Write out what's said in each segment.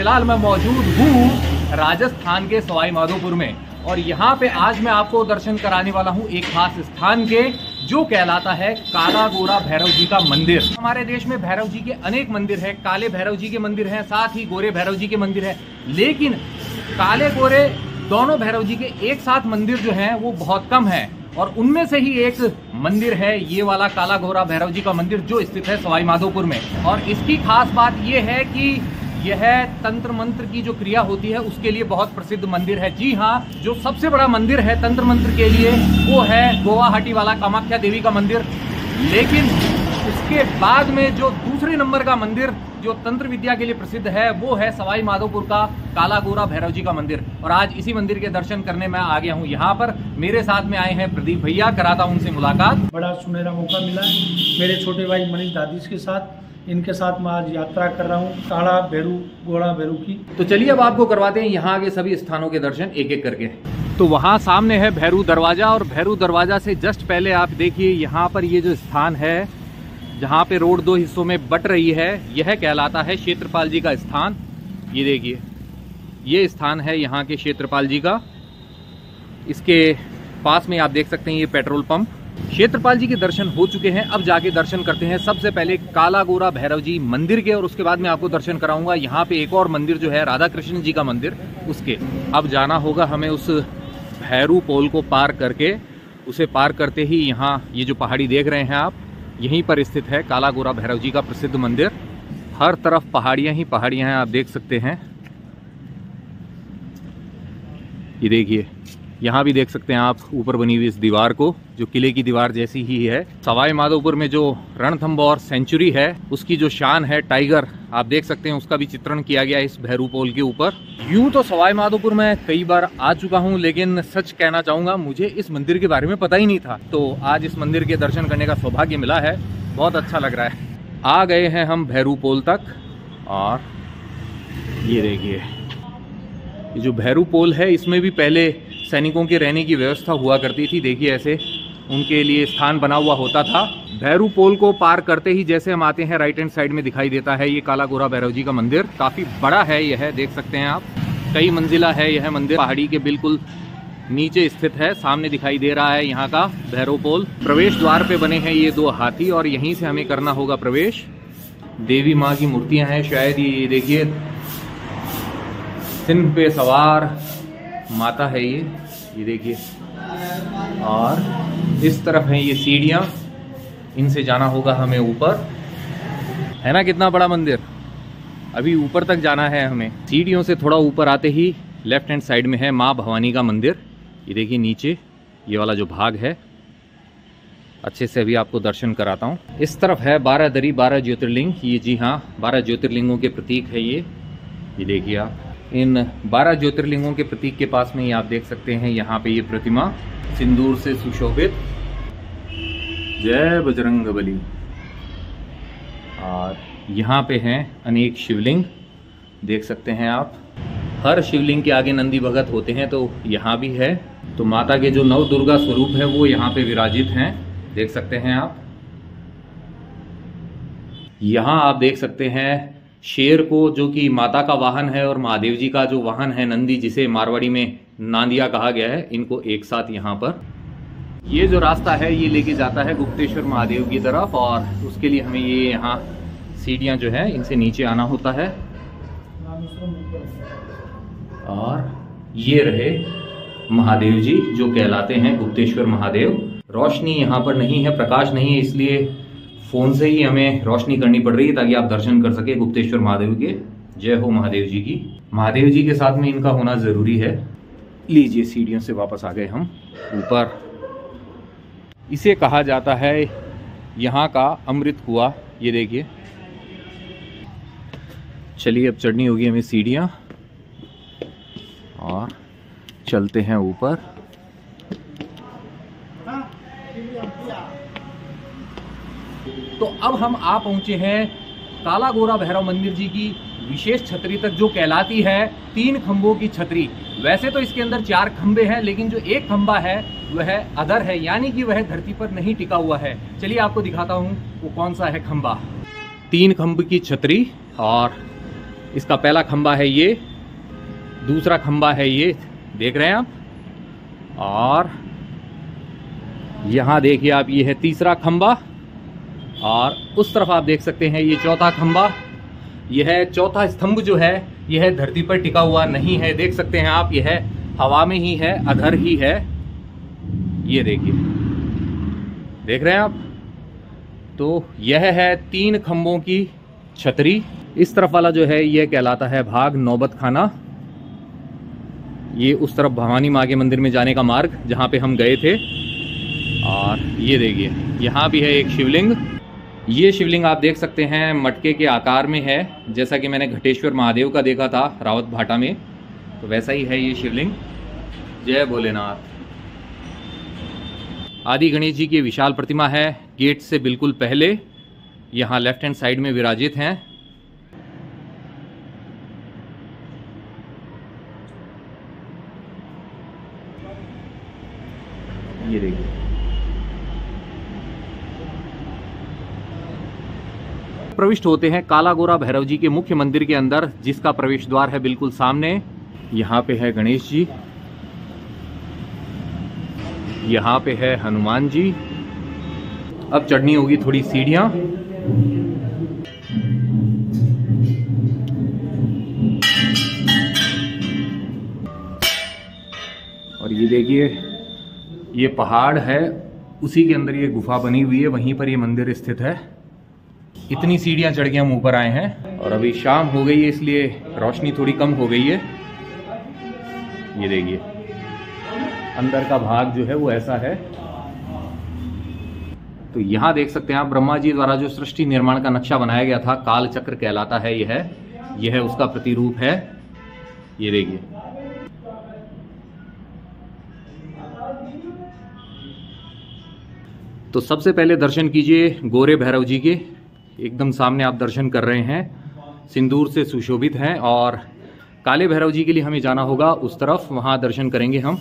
फ़िलहाल मैं मौजूद हूँ राजस्थान के सवाई माधोपुर में। और यहाँ पे आज मैं आपको दर्शन कराने वाला हूँ एक खास स्थान के, जो कहलाता है काला गोरा भैरव जी का मंदिर। हमारे देश में भैरव जी के अनेक मंदिर है, काले भैरव जी के मंदिर हैं, साथ ही गोरे भैरव जी के मंदिर है। लेकिन काले गोरे दोनों भैरव जी के एक साथ मंदिर जो हैं, वो बहुत कम है। और उनमें से ही एक मंदिर है, ये वाला काला घोरा भैरव जी का मंदिर, जो स्थित है सवाई माधोपुर में। और इसकी खास बात ये है कि यह तंत्र मंत्र की जो क्रिया होती है, उसके लिए बहुत प्रसिद्ध मंदिर है। जी हाँ जो सबसे बड़ा मंदिर है तंत्र मंत्र के लिए, वो है गुवाहाटी वाला कामाख्या देवी का मंदिर। लेकिन उसके बाद में जो दूसरे नंबर का मंदिर, जो तंत्र विद्या के लिए प्रसिद्ध है, वो है सवाई माधोपुर का काला गोरा भैरव जी का मंदिर। और आज इसी मंदिर के दर्शन करने मैं आ गया हूँ। यहाँ पर मेरे साथ में आए हैं प्रदीप भैया, कराता हूँ उनसे मुलाकात। बड़ा सुनहरा मौका मिला है मेरे छोटे भाई मनीष दादीश के साथ। इनके साथ मैं आज यात्रा कर रहा हूँ काड़ा भैरू गोड़ा भैरू की। तो चलिए अब आपको करवाते हैं, यहाँ के सभी स्थानों के दर्शन एक एक करके। तो वहाँ सामने है भैरू दरवाज़ा, और भैरू दरवाज़ा से जस्ट पहले आप देखिए, यहाँ पर ये जो स्थान है, जहाँ पे रोड दो हिस्सों में बट रही है, यह कहलाता है क्षेत्रपाल जी का स्थान। ये देखिए, ये स्थान है यहाँ के क्षेत्रपाल जी का। इसके पास में आप देख सकते हैं, ये पेट्रोल पंप। क्षेत्रपाल जी के दर्शन हो चुके हैं। अब जाके दर्शन करते हैं। सबसे पहले काला गोरा भैरव जी मंदिर के और उसके बाद मैं आपको दर्शन कराऊँगा। यहाँ पे एक और मंदिर जो है राधा कृष्ण जी का मंदिर, उसके। अब जाना होगा हमें उस भैरू पोल को पार करके। उसे पार करते ही यहाँ ये जो पहाड़ी देख रहे हैं आप, यहीं पर स्थित है काला गोरा भैरव जी का प्रसिद्ध मंदिर। हर तरफ़ पहाड़ियाँ ही पहाड़ियाँ हैं, आप देख सकते हैं। ये देखिए। यहाँ भी देख सकते हैं आप ऊपर बनी हुई इस दीवार को, जो किले की दीवार जैसी ही है। सवाई माधोपुर में जो रणथम्बोर सेंचुरी है, उसकी जो शान है, टाइगर, आप देख सकते हैं, उसका भी चित्रण किया गया इस भैरू पोल के ऊपर। यूँ तो सवाई माधोपुर में कई बार आ चुका हूँ, लेकिन सच कहना चाहूँगा, मुझे इस मंदिर के बारे में पता ही नहीं था। तो आज इस मंदिर के दर्शन करने का सौभाग्य मिला है, बहुत अच्छा लग रहा है। आ गए हैं हम भैरू पोल तक, और ये देखिए, ये जो भैरू पोल है, इसमें भी पहले सैनिकों के रहने की व्यवस्था हुआ करती थी। देखिए ऐसे उनके लिए स्थान बना हुआ होता था। भैरू पोल को पार करते ही जैसे हम आते हैं राइट हैंड साइड में दिखाई देता है ये काला गोरा भैरव जी का मंदिर। काफ़ी बड़ा है यह, देख सकते हैं आप। कई मंजिला है यह मंदिर। पहाड़ी के बिल्कुल नीचे स्थित है, सामने दिखाई दे रहा है यहाँ का भैरव पोल। प्रवेश द्वार पे बने हैं ये दो हाथी और यहीं से हमें करना होगा प्रवेश। देवी माँ की मूर्तियाँ हैं शायद ये देखिए। सिंह पे सवार माता है ये ये देखिए। और इस तरफ़ है ये सीढ़ियाँ, इनसे जाना होगा हमें ऊपर। है ना कितना बड़ा मंदिर? अभी ऊपर तक जाना है हमें। सीढ़ियों से थोड़ा ऊपर आते ही लेफ़्ट हैंड साइड में है माँ भवानी का मंदिर। ये देखिए नीचे, ये वाला जो भाग है। अच्छे से अभी आपको दर्शन कराता हूँ। इस तरफ़ है बारह दरी, बारह ज्योतिर्लिंग। ये जी हाँ बारह ज्योतिर्लिंगों के प्रतीक है ये। ये देखिए आप। इन बारह ज्योतिर्लिंगों के प्रतीक के पास में ही आप देख सकते हैं, यहाँ पे ये प्रतिमा सिंदूर से सुशोभित। जय बजरंग बली और यहाँ पे हैं अनेक शिवलिंग, देख सकते हैं आप। हर शिवलिंग के आगे नंदी भगत होते हैं तो यहाँ भी है। तो माता के जो नव दुर्गा स्वरूप है, वो यहाँ पे विराजित हैं, देख सकते हैं आप। यहाँ आप देख सकते हैं शेर को, जो कि माता का वाहन है और महादेव जी का जो वाहन है नंदी, जिसे मारवाड़ी में नांदिया कहा गया है, इनको एक साथ यहाँ पर। ये जो रास्ता है, ये लेके जाता है गुप्तेश्वर महादेव की तरफ़, और उसके लिए हमें ये यहाँ सीढ़ियाँ जो है, इनसे नीचे आना होता है। और ये रहे महादेव जी, जो कहलाते हैं गुप्तेश्वर महादेव। रोशनी यहाँ पर नहीं है, प्रकाश नहीं है, इसलिए फ़ोन से ही हमें रोशनी करनी पड़ रही है ताकि आप दर्शन कर सके गुप्तेश्वर महादेव के। जय हो महादेव जी की। महादेव जी के साथ में इनका होना ज़रूरी है। लीजिए सीढ़ियों से वापस आ गए हम। ऊपर। इसे कहा जाता है, यहाँ का अमृत कुआ। ये देखिए। चलिए, अब चढ़नी होगी हमें सीढ़ियाँ। और चलते हैं ऊपर। अब हम आ पहुँचे हैं काला गोरा भैरव मंदिर जी की विशेष छतरी तक, जो कहलाती है तीन खंभों की छतरी। वैसे तो इसके अंदर चार खंबे हैं, लेकिन जो एक खंबा है, वह अदर है, यानी कि वह धरती पर नहीं टिका हुआ है। चलिए आपको दिखाता हूँ, वो कौन सा है खंबा तीन खंभ की छतरी, और इसका पहला खंबा है ये, दूसरा खंबा है ये, देख रहे हैं आप? और यहाँ देखिए आप, ये है तीसरा खंबा और उस तरफ़ आप देख सकते हैं ये चौथा खंबा। यह चौथा स्तंभ जो है, यह धरती पर टिका हुआ नहीं है। देख सकते हैं आप, यह हवा में ही है, अधर ही है। ये देखिए। देख रहे हैं आप? तो यह है तीन खंभों की छतरी। इस तरफ़ वाला जो है यह कहलाता है भाग नौबत खाना ये उस तरफ़ भवानी माँ के मंदिर में जाने का मार्ग, जहाँ पे हम गए थे। और ये देखिए, यहाँ भी है एक शिवलिंग। ये शिवलिंग आप देख सकते हैं मटके के आकार में है, जैसा कि मैंने घटेश्वर महादेव का देखा था, रावत भाटा में। तो वैसा ही है ये शिवलिंग। जय भोलेनाथ। आदि गणेश जी की विशाल प्रतिमा है, गेट से बिल्कुल पहले, यहाँ लेफ़्ट हैंड साइड में विराजित हैं। ये देखिए। प्रविष्ट होते हैं काला गोरा भैरव जी के मुख्य मंदिर के अंदर, जिसका प्रवेश द्वार है बिल्कुल सामने। यहाँ पे है गणेश जी। यहाँ पे है हनुमान जी। अब चढ़नी होगी थोड़ी सीढ़ियाँ। और ये देखिए, ये पहाड़ है। उसी के अंदर ये गुफा बनी हुई है। वहीं पर ये मंदिर स्थित है। इतनी सीढ़ियाँ चढ़ के हम ऊपर आए हैं। और अभी शाम हो गई है, इसलिए रोशनी थोड़ी कम हो गई है। ये देखिए, अंदर का भाग जो है वो ऐसा है। तो यहाँ देख सकते हैं आप, ब्रह्मा जी द्वारा जो सृष्टि निर्माण का नक्शा बनाया गया था काल चक्र कहलाता है यह। है यह है उसका प्रतिरूप है। ये देखिए। तो सबसे पहले दर्शन कीजिए गोरे भैरव जी के। एकदम सामने आप दर्शन कर रहे हैं। सिंदूर से सुशोभित हैं और काले भैरव जी के लिए हमें जाना होगा उस तरफ़, वहाँ दर्शन करेंगे हम।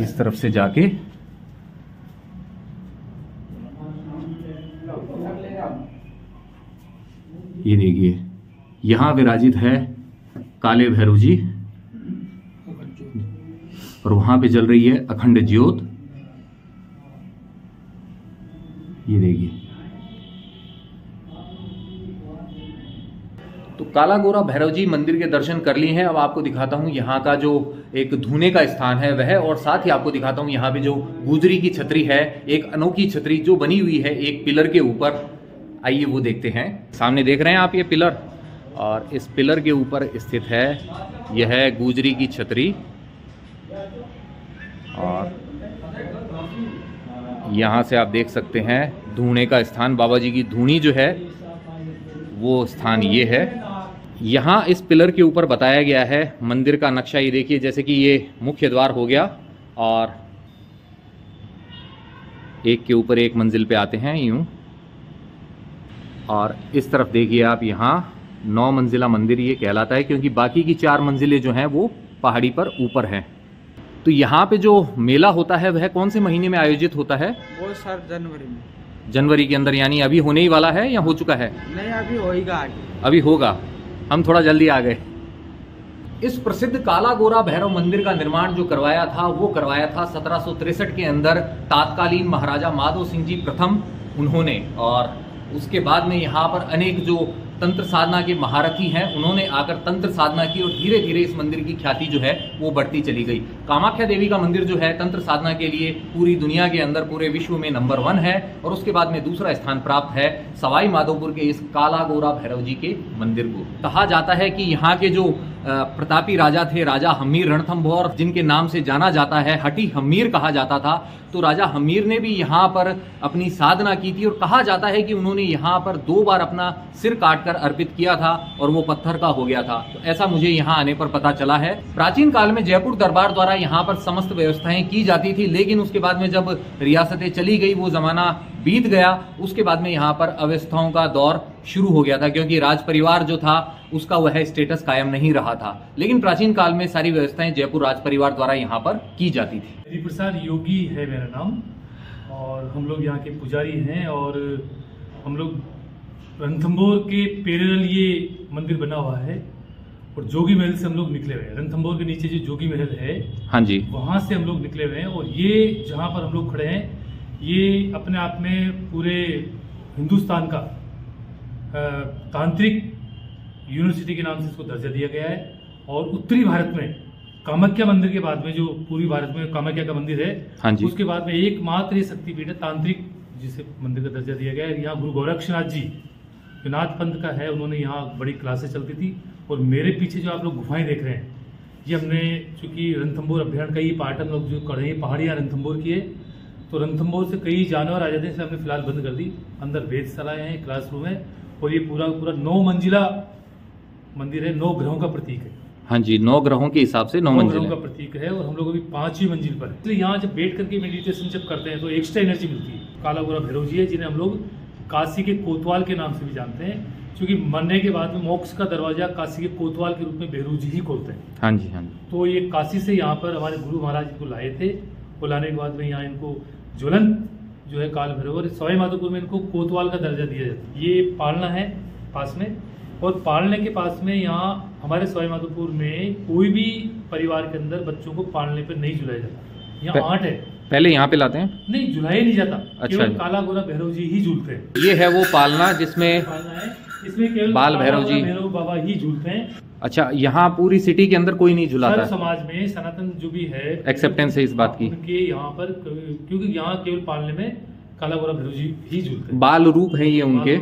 इस तरफ़ से जाके। ये देखिए, यहाँ विराजित है काले भैरव जी। और वहाँ पे जल रही है अखंड ज्योत। ये देखिए। तो काला गोरा भैरव जी मंदिर के दर्शन कर लिए हैं। अब आपको दिखाता हूँ यहाँ का जो एक धुने का स्थान है वह, और साथ ही आपको दिखाता हूँ यहाँ पे जो गुजरी की छतरी है, एक अनोखी छतरी जो बनी हुई है एक पिलर के ऊपर। आइए वो देखते हैं। सामने देख रहे हैं आप ये पिलर? और इस पिलर के ऊपर स्थित है, यह गुजरी की छतरी। और यहाँ से आप देख सकते हैं धूणे का स्थान। बाबा जी की धूणी जो है, वो स्थान ये है। यहाँ इस पिलर के ऊपर बताया गया है, मंदिर का नक्शा ये देखिए, जैसे कि ये मुख्य द्वार हो गया और एक के ऊपर एक मंजिल पे आते हैं यूँ। और इस तरफ़ देखिए आप यहाँ, नौ मंजिला मंदिर ये कहलाता है, क्योंकि बाकी की चार मंजिलें जो हैं, वो पहाड़ी पर ऊपर हैं। तो यहाँ पे जो मेला होता है वह कौन से महीने में आयोजित होता है? वो सर जनवरी में। जनवरी के अंदर यानी अभी होने ही वाला है या हो चुका है? नहीं अभी आगे। अभी होगा। हम थोड़ा जल्दी आ गए। इस प्रसिद्ध काला गोरा भैरव मंदिर का निर्माण जो करवाया था वो करवाया था सत्रह के अंदर तात्कालीन महाराजा माधो सिंह जी प्रथम उन्होंने। और उसके बाद में यहाँ पर अनेक जो तंत्र साधना के महारथी हैं। उन्होंने आकर तंत्र साधना की और धीरे धीरे इस मंदिर की ख्याति जो है, वो बढ़ती चली गई। कामाख्या देवी का मंदिर जो है, तंत्र साधना के लिए पूरी दुनिया के अंदर, पूरे विश्व में नंबर वन है और उसके बाद में दूसरा स्थान प्राप्त है सवाई माधोपुर के इस काला गोरा भैरव जी के मंदिर को। कहा जाता है कि यहाँ के जो प्रतापी राजा थे, राजा हमीर रणथम्भौर जिनके नाम से जाना जाता है, हटी हमीर कहा जाता था। तो राजा हमीर ने भी यहाँ पर अपनी साधना की थी, और कहा जाता है कि उन्होंने यहाँ पर दो बार अपना सिर काटकर अर्पित किया था, और वो पत्थर का हो गया था। तो ऐसा मुझे यहाँ आने पर पता चला है। प्राचीन काल में जयपुर दरबार द्वारा यहाँ पर समस्त व्यवस्थाएँ की जाती थी, लेकिन उसके बाद में जब रियासतें चली गई, वो जमाना बीत गया उसके बाद में यहाँ पर अवस्थाओं का दौर शुरू हो गया था क्योंकि राज परिवार जो था उसका वह स्टेटस कायम नहीं रहा था। लेकिन प्राचीन काल में सारी व्यवस्थाएँ जयपुर राज परिवार द्वारा यहाँ पर की जाती थी। हरिप्रसाद योगी है मेरा नाम और हम लोग यहाँ के पुजारी हैं और हम लोग रणथंभौर के पेरेरल ये मंदिर बना हुआ है और जोगी महल से हम लोग निकले हुए हैं। रणथंभौर के नीचे जो जोगी महल है हाँ जी। वहाँ से हम लोग निकले हुए हैं और ये जहाँ पर हम लोग खड़े हैं ये अपने आप में पूरे हिंदुस्तान का तांत्रिक यूनिवर्सिटी के नाम से इसको दर्जा दिया गया है। और उत्तरी भारत में कामाख्या मंदिर के बाद में जो पूर्वी भारत में कामाख्या का मंदिर है हाँ जी। उसके बाद में एकमात्र ये शक्तिपीठ है तांत्रिक जिसे मंदिर का दर्जा दिया गया है। यहाँ गुरु गोरक्षनाथ जी जो नाथ पंथ का है उन्होंने यहाँ बड़ी क्लासेस चलती थी। और मेरे पीछे जो आप लोग गुफाएँ देख रहे हैं ये हमने चूँकि रणथंबोर अभ्यारण का ही पार्ट हम लोग जो कर रहे हैं पहाड़ियाँ रणथंबोर की है तो रणथंबोर से कई जानवर आ जाते हैं हमने फ़िलहाल बंद कर दी। अंदर वेदशालाएँ हैं क्लासरूम है और ये पूरा पूरा नौ मंजिला मंदिर है नौ ग्रहों का प्रतीक है। हाँ जी नौ ग्रहों के हिसाब से नौ नौ मंजिल का प्रतीक है और हम लोग अभी पांचवी मंजिल पर है। इसलिए यहाँ जब बैठ करके मेडिटेशन जब करते हैं तो एक्स्ट्रा एनर्जी मिलती है। काला गोरा भैरव जी है जिन्हें हम लोग काशी के कोतवाल के नाम से भी जानते हैं क्योंकि मरने के बाद में मोक्ष का दरवाज़ा काशी के कोतवाल के रूप में भैरव जी ही खोलते हैं। हाँ जी हाँ जी। तो ये काशी से यहाँ पर हमारे गुरु महाराज इनको लाए थे वो लाने के बाद में यहाँ इनको ज्वलंत जो है काल भैरव और सवाई माधोपुर में इनको कोतवाल का दर्जा दिया जाता है। ये पालना है पास में और पालने के पास में यहाँ हमारे सवाई माधोपुर में कोई भी परिवार के अंदर बच्चों को पालने पर नहीं झुलाया जाता। यहाँ आठ है। पहले यहाँ पे लाते हैं? नहीं झुलाया नहीं जाता। अच्छा। काला गोरा भैरव जी ही झूलते हैं। ये है वो पालना जिसमें पालना है। इसमें केवल बाल भैरव जी। भैरव बाबा ही झूलते हैं। अच्छा यहाँ पूरी सिटी के अंदर कोई नहीं झुलाता? समाज में सनातन जो भी है एक्सेप्टेंस है इस बात की। उनके यहाँ पर क्योंकि यहाँ केवल पालने में काला गोरा भैरव जी ही झूलते हैं। बाल रूप है ये उनके।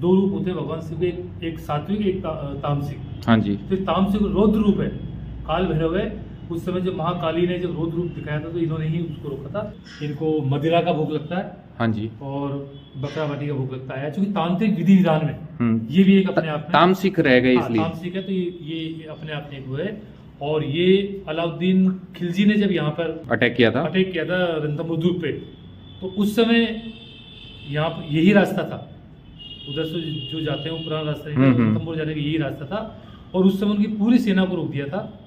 दो रूप होते हैं भगवान शिव के एक, एक सात्विक एक ता- तामसिक। हाँ जी। तो तामसिक रौद्र रूप है। काल भैरव है। उस समय जब महाकाली ने जब रौद्र रूप दिखाया था तो इन्होंने ही उसको रोका था। इनको मदिरा का भोग लगता है। हाँ जी। और बकरा बाटी का भोग लगता है। क्योंकि तांत्रिक विधि विधान में ये भी एक अपने आप में तामसिक रह गए हाँ, इसलिए। तामसिक है तो ये ये अपने आप में वो है। और ये अलाउद्दीन खिलजी ने जब यहाँ पर अटैक किया था। अटैक किया था द्वीप पे तो उस समय यहाँ पर यही रास्ता था। उधर से जो जाते हैं वो पुराना रास्ता है हम्म, हम्म। जाने का यही रास्ता था। और उस समय उनकी पूरी सेना को रोक दिया था।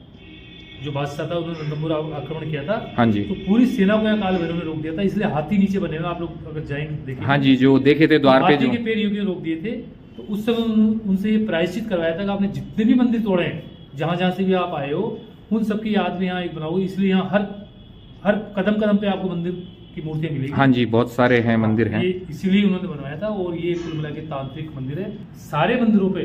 जो बादशाह था उन्होंने आ- आक्रमण किया था। हाँ जी। तो पूरी सेना को यहाँ काल भैरव ने रोक दिया था इसलिए हाथी नीचे बने हुए आप लोग अगर जाएँगे हाँ जी जो देखे थे द्वार पे हाथी के पैर योगी रोक दिए थे। उस समय उन- उनसे ये प्रायश्चित करवाया था कि आपने जितने भी मंदिर तोड़े हैं जहाँ जहाँ से भी आप आए हो उन सबकी याद में यहाँ एक बनाओ। इसलिए यहाँ हर हर कदम कदम पे आपको मंदिर की मूर्तियाँ मिलेगी। हाँ जी बहुत सारे हैं मंदिर हैं। इसीलिए उन्होंने बनवाया था और ये कुल मिला के तांत्रिक मंदिर है। सारे मंदिरों पे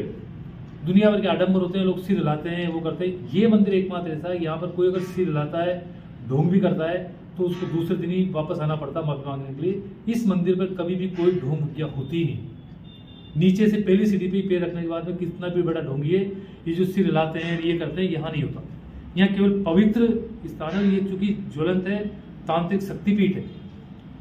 दुनिया भर के आडम्बर होते हैं लोग सिर हिलाते हैं वो करते हैं। ये मंदिर एकमात्र ऐसा है यहाँ पर कोई अगर सिर हिलाता है ढोंग भी करता है तो उसको दूसरे दिन ही वापस आना पड़ता है माफ़ी मांगने के लिए। इस मंदिर पर कभी भी कोई ढोंग होती ही नहीं। नीचे से पहली सीढ़ी पे पैर रखने के बाद में कितना भी बड़ा ढोंगी है ये जो सिर हिलाते हैं ये करते हैं यहाँ नहीं होता। यहाँ केवल पवित्र स्थान है ये चूँकि ज्वलंत है तांत्रिक शक्तिपीठ है।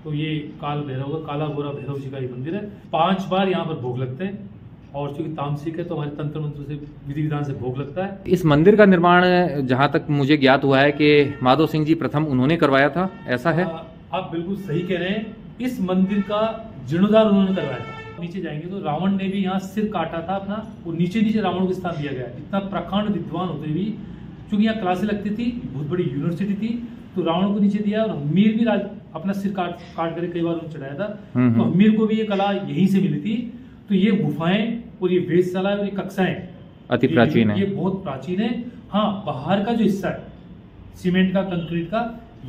तो ये काल भैरव का काला गोरा भैरव जी का ये मंदिर है। पाँच बार यहाँ पर भोग लगते हैं। और चूँकि तामसिक है तो हमारे तंत्र मंत्र से विधि विधान से भोग लगता है। इस मंदिर का निर्माण जहाँ तक मुझे ज्ञात हुआ है कि माधव सिंह जी प्रथम उन्होंने करवाया था ऐसा है? आ, आप बिल्कुल सही कह रहे हैं। इस मंदिर का जीर्णोद्धार उन्होंने करवाया था। नीचे जाएँगे तो रावण ने भी यहाँ सिर काटा था अपना और नीचे नीचे रावण को स्थान दिया गया। इतना प्रखंड विद्वान होते भी क्योंकि यहाँ क्लासें लगती थी बहुत बड़ी यूनिवर्सिटी थी तो रावण को नीचे दिया और हमीर भी राज अपना सिर काट काट करके कई बार उन्होंने चढ़ाया था। हम्म, तो हम्म। हमीर को भी ये कला यहीं से मिली थी। तो ये गुफाएँ और ये वेदशाला और ये कक्षाएँ अति प्राचीन है। ये बहुत प्राचीन है। हाँ बाहर का जो हिस्सा है सीमेंट का कंक्रीट का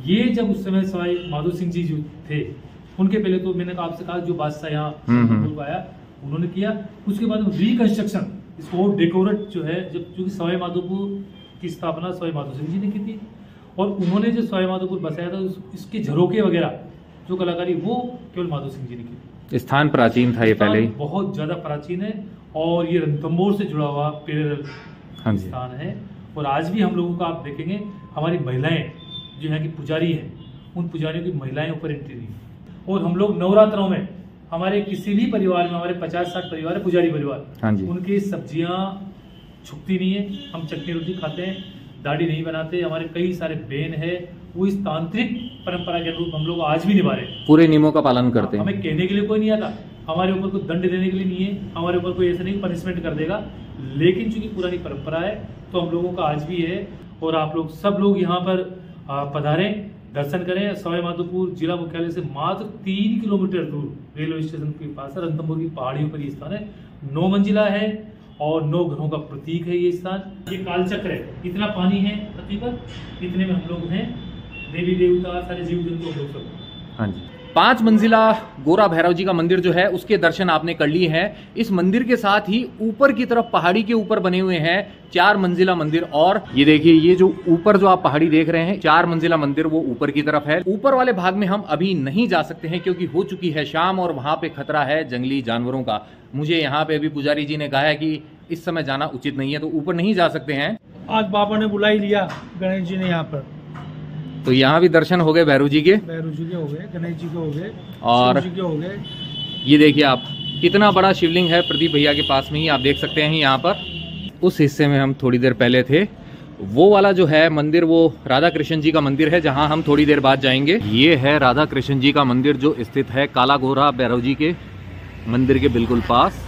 ये जब उस समय सवाई माधो सिंह जी जो थे उनके पहले तो मैंने कहा आपसे कहा जो बादशाह यहाँ हम्म, हम्म। आया उन्होंने किया। उसके बाद रिकंस्ट्रक्शन इसको डेकोरेट जो है जब क्योंकि सवाई माधोपुर की स्थापना सवाई माधो सिंह जी ने की थी और उन्होंने जो सवाई माधोपुर बसाया था इसके झरोके वगैरह जो कलाकारी वो केवल माधो सिंह जी ने की थी। स्थान प्राचीन था ये पहले ही? बहुत ज़्यादा प्राचीन है और ये रणथंबोर से जुड़ा हुआ पेरेरल हाँ स्थान है। और आज भी हम लोगों का आप देखेंगे हमारी महिलाएँ जो यहाँ की पुजारी हैं उन पुजारियों की महिलाएँ ऊपर एंट्री नहीं और हम लोग नवरात्रों में हमारे किसी भी परिवार में हमारे पचास साठ परिवार है पुजारी परिवार। हाँ जी। उनकी सब्ज़ियाँ छुपती नहीं है हम चटनी रोटी खाते हैं दाढ़ी नहीं बनाते हमारे कई सारे बेन है वो इस तांत्रिक परंपरा के अनुरूप हम लोग आज भी निभा रहे हैं। पूरे नियमों का पालन करते हैं। हमें कहने के लिए कोई नहीं आता हमारे ऊपर कोई दंड देने के लिए नहीं है हमारे ऊपर कोई ऐसा नहीं पनिशमेंट कर देगा लेकिन चूँकि पुरानी परंपरा है तो हम लोगों का आज भी है और आप लोग सब लोग यहाँ पर पधारें दर्शन करें। सवाई माधोपुर जिला मुख्यालय से मात्र तीन किलोमीटर दूर रेलवे स्टेशन के पास रंथमपुर की पहाड़ियों पर स्थान है। नौ मंजिला है और नौ घरों का प्रतीक है ये स्थान। ये कालचक्र है। इतना पानी है पृथ्वी पर, इतने में हम लोग हैं। देवी देवता, सारे जीव जंतु हम लोग सब। हाँ जी। पाँच मंजिला गोरा भैरव जी का मंदिर जो है, उसके दर्शन आपने कर लिए हैं। इस मंदिर के साथ ही ऊपर की तरफ़ पहाड़ी के ऊपर बने हुए हैं चार मंजिला मंदिर और ये देखिए, ये जो ऊपर जो आप पहाड़ी देख रहे हैं, चार मंजिला मंदिर वो ऊपर की तरफ़ है। ऊपर वाले भाग में हम अभी नहीं जा सकते हैं क्योंकि हो चुकी है शाम और वहाँ पे खतरा है जंगली जानवरों का। मुझे यहाँ पे अभी पुजारी जी ने कहा है कि इस समय जाना उचित नहीं है तो ऊपर नहीं जा सकते हैं। आज बाबा ने बुला ही लिया, गणेश जी ने यहाँ पर। तो यहाँ भी दर्शन हो गए भैरू जी के। भैरू जी के हो गए गणेश जी के हो गए और- जी के हो गए। ये देखिए आप कितना बड़ा शिवलिंग है प्रदीप भैया के पास में ही आप देख सकते हैं यहाँ पर। उस हिस्से में हम थोड़ी देर पहले थे। वो वाला जो है मंदिर वो राधा कृष्ण जी का मंदिर है जहाँ हम थोड़ी देर बाद जाएँगे। ये है राधा कृष्ण जी का मंदिर जो स्थित है काला गोरा भैरव जी के मंदिर के बिल्कुल पास।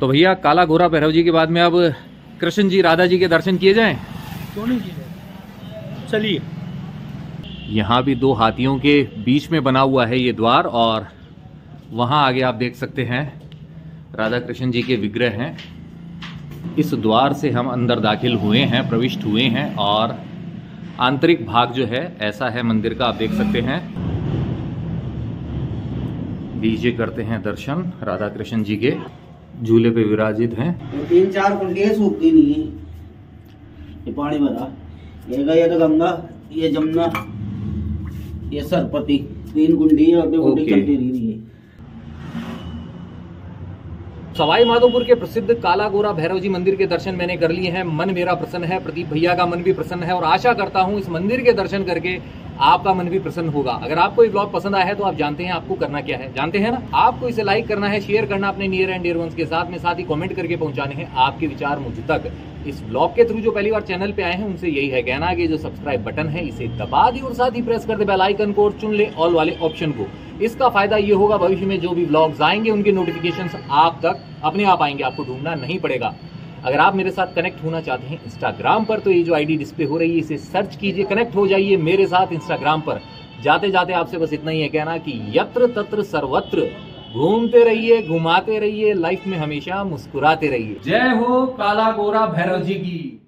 तो भैया काला गोरा भैरव जी के बाद में अब कृष्ण जी राधा जी के दर्शन किए जाएँ? क्यों नहीं किए? चलिए। यहाँ भी दो हाथियों के बीच में बना हुआ है ये द्वार और वहाँ आगे आप देख सकते हैं राधा कृष्ण जी के विग्रह हैं। इस द्वार से हम अंदर दाखिल हुए हैं प्रविष्ट हुए हैं और आंतरिक भाग जो है ऐसा है मंदिर का आप देख सकते हैं। लीजिए करते हैं दर्शन राधा कृष्ण जी के झूले पे विराजित हैं। तीन चार सूखती नहीं है। ये पानी भरा। ये गया तो गंगा ये जमुना ये सरपति तीन गुंडी है और दो गुंडी चलती रही है। सवाई माधोपुर के प्रसिद्ध काला गोरा भैरव जी मंदिर के दर्शन मैंने कर लिए हैं। मन मेरा प्रसन्न है प्रदीप भैया का मन भी प्रसन्न है और आशा करता हूँ इस मंदिर के दर्शन करके आपका मन भी प्रसन्न होगा। अगर आपको ये ब्लॉग पसंद आया है तो आप जानते हैं आपको करना क्या है। जानते हैं ना? आपको इसे लाइक करना है शेयर करना अपने नियर एंड डियर वंस के साथ में, साथ ही कमेंट करके पहुँचाने हैं आपके विचार मुझ तक। इस ब्लॉग के थ्रू जो पहली बार चैनल पे आए हैं, उनसे यही है, कहना कि जो सब्सक्राइब बटन है, इसे दबा दी और साथ ही प्रेस कर दे बेल आइकन को और चुन ले ऑल वाले ऑप्शन को। इसका फ़ायदा ये होगा, भविष्य में जो भी ब्लॉग्स आएँगे, उनके नोटिफिकेशन आप तक अपने आप आएँगे। आपको ढूंढना नहीं पड़ेगा। अगर आप मेरे साथ कनेक्ट होना चाहते हैं इंस्टाग्राम पर तो ये जो आईडी डिस्प्ले हो रही है, इसे सर्च कीजिए कनेक्ट हो जाइए मेरे साथ इंस्टाग्राम पर। जाते जाते आपसे बस इतना ही है कहना कि यत्र तत्र सर्वत्र घूमते रहिए, घुमाते रहिए लाइफ में हमेशा मुस्कुराते रहिए। जय हो काला गोरा भैरव जी की।